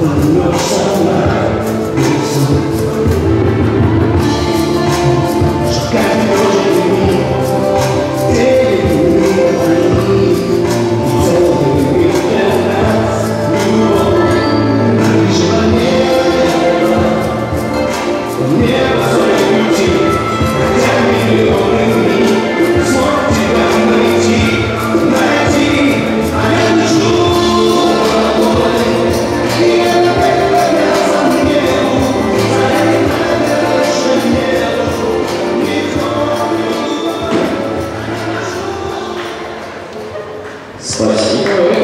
The love not life is 素晴らしい。